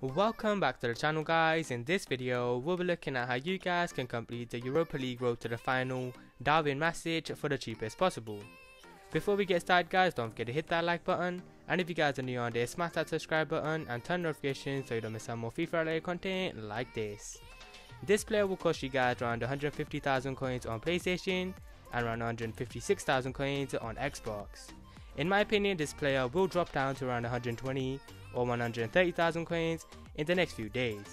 Welcome back to the channel guys, in this video we'll be looking at how you guys can complete the Europa League road to the final Darwin Machís for the cheapest possible. Before we get started guys, don't forget to hit that like button, and if you guys are new on this, smash that subscribe button and turn notifications so you don't miss out more FIFA related content like this. This player will cost you guys around 150,000 coins on PlayStation and around 156,000 coins on Xbox. In my opinion, this player will drop down to around 120 or 130,000 coins in the next few days.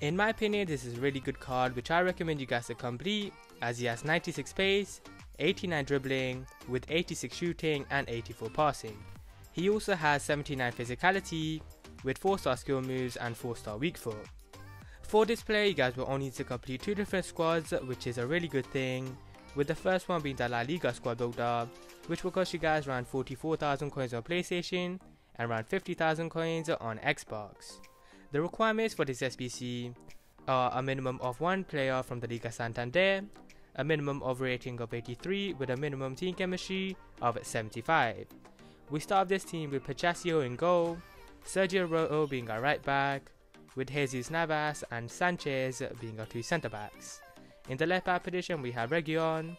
In my opinion, this is a really good card which I recommend you guys to complete as he has 96 pace, 89 dribbling, with 86 shooting and 84 passing. He also has 79 physicality, with 4 star skill moves and 4 star weak foot. For this player, you guys will only need to complete 2 different squads, which is a really good thing, with the first one being the La Liga squad builder, which will cost you guys around 44,000 coins on PlayStation and around 50,000 coins on Xbox. The requirements for this SBC are a minimum of one player from the Liga Santander, a minimum of rating of 83 with a minimum team chemistry of 75. We start this team with Pacheco in goal, Sergio Roto being our right back, with Jesus Navas and Sanchez being our two centre backs. In the left back position we have Reguilon,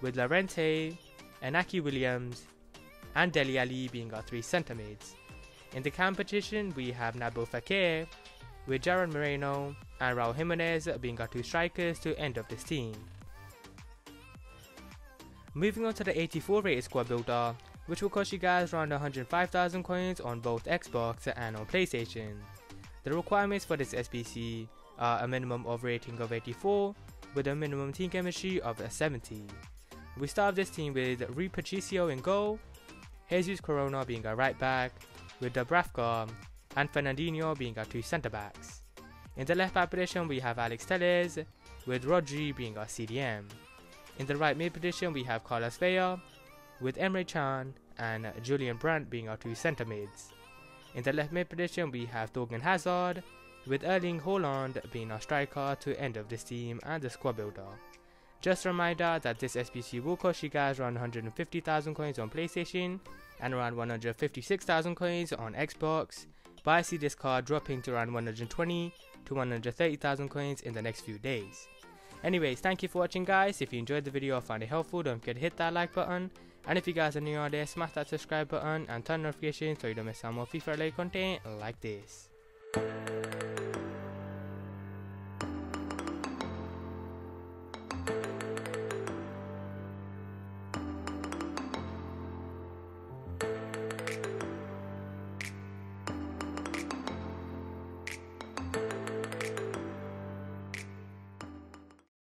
with Llorente, Inaki Williams, and Dele Alli being our three centre mids. In the competition, we have Nabil Fekir, with Gerard Moreno and Raul Jimenez being our two strikers to end of this team. Moving on to the 84 rated squad builder, which will cost you guys around 105,000 coins on both Xbox and on PlayStation. The requirements for this SBC are a minimum of rating of 84 with a minimum team chemistry of 70. We start this team with Rui in goal, Jesus Corona being our right back, with Dubravka and Fernandinho being our two centre backs. In the left back position we have Alex Telles, with Rodri being our CDM. In the right mid position we have Carlos Vela, with Emre Can and Julian Brandt being our two centre mids. In the left mid position we have Thorgan Hazard, with Erling Haaland being our striker to end of this team and the squad builder. Just a reminder that this SBC will cost you guys around 150,000 coins on PlayStation and around 156,000 coins on Xbox, but I see this card dropping to around 120 to 130,000 coins in the next few days. Anyways, thank you for watching guys, if you enjoyed the video or found it helpful don't forget to hit that like button, and if you guys are new on there, smash that subscribe button and turn notifications so you don't miss out more FIFA related content like this.